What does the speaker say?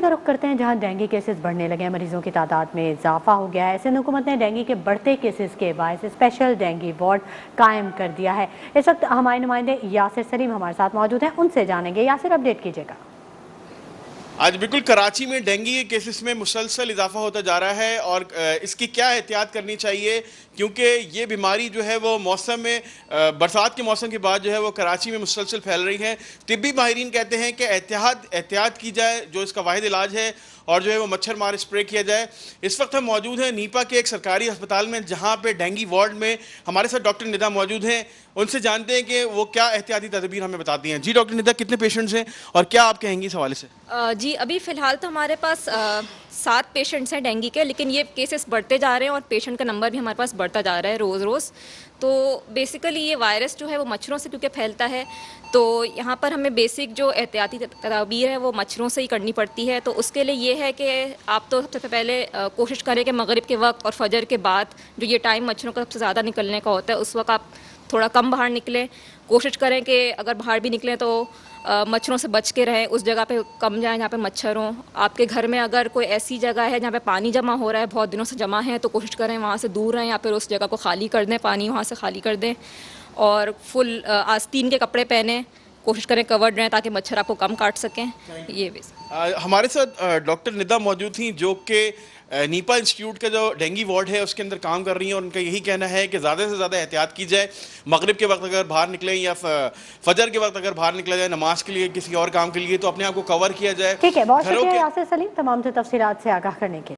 का रुख करते हैं, जहाँ डेंगू केसेस बढ़ने लगे हैं। मरीजों की तादाद में इजाफा हो गया है। ऐसे हुकूमत ने डेंगू के बढ़ते केसेस के बायस स्पेशल डेंगू वार्ड कायम कर दिया है। इस वक्त हमारे नुमाइंदे यासिर सलीम हमारे साथ मौजूद हैं। उनसे जानेंगे। यासिर, अपडेट कीजिएगा। आज बिल्कुल कराची में डेंगू के केसेस में मुसलसल इजाफा होता जा रहा है और इसकी क्या एहतियात करनी चाहिए? क्योंकि ये बीमारी जो है वो मौसम में बरसात के मौसम के बाद जो है वो कराची में मुसलसल फैल रही है। तिब्बी माहरीन कहते हैं कि एहतियात एहतियात की जाए, जो इसका वाद इलाज है और जो है वो मच्छर मार स्प्रे किया जाए। इस वक्त हम मौजूद हैं नीपा के एक सरकारी अस्पताल में, जहाँ पर डेंगी वार्ड में हमारे साथ डॉक्टर निदा मौजूद हैं। उनसे जानते हैं कि वो क्या एहतियाती तदबीर हमें बताती हैं। जी, डॉक्टर निदा, कितने पेशेंट्स हैं और क्या आप कहेंगी इस हवाले से? जी अभी फ़िलहाल तो हमारे पास सात पेशेंट्स हैं डेंगू के, लेकिन ये केसेस बढ़ते जा रहे हैं और पेशेंट का नंबर भी हमारे पास बढ़ता जा रहा है रोज़ रोज़ तो बेसिकली ये वायरस जो है वो मच्छरों से क्योंकि फैलता है तो यहाँ पर हमें बेसिक जो एहतियाती तदाबीर है वो मच्छरों से ही करनी पड़ती है। तो उसके लिए ये है कि आप तो सबसे पहले कोशिश करें कि मगरब के वक्त और फजर के बाद जो ये टाइम मच्छरों का सबसे ज़्यादा निकलने का होता है, उस वक्त आप थोड़ा कम बाहर निकलें। कोशिश करें कि अगर बाहर भी निकलें तो मच्छरों से बच के रहें, उस जगह पे कम जाएँ जहाँ पे मच्छर। हों आपके घर में अगर कोई ऐसी जगह है जहाँ पे पानी जमा हो रहा है, बहुत दिनों से जमा है तो कोशिश करें वहाँ से दूर रहें या फिर उस जगह को खाली कर दें, पानी वहाँ से खाली कर दें। और फुल आस्तीन के कपड़े पहने। कोशिश करें कवर्ड रहें ताकि मच्छर आपको कम काट सकें। ये भी। हमारे साथ डॉक्टर निदा मौजूद थी जो कि नीपा इंस्टीट्यूट का जो डेंगी वार्ड है उसके अंदर काम कर रही हैं और उनका यही कहना है कि ज़्यादा से ज़्यादा एहतियात की जाए। मगरब के वक्त अगर बाहर निकलें या फजर के वक्त अगर बाहर निकला जाए नमाज़ के लिए किसी और काम के लिए तो अपने आप को कवर किया जाए। ठीक है बहुत शुक्रिया यासिर सलीम तमाम से तफसीत से आगाह करने के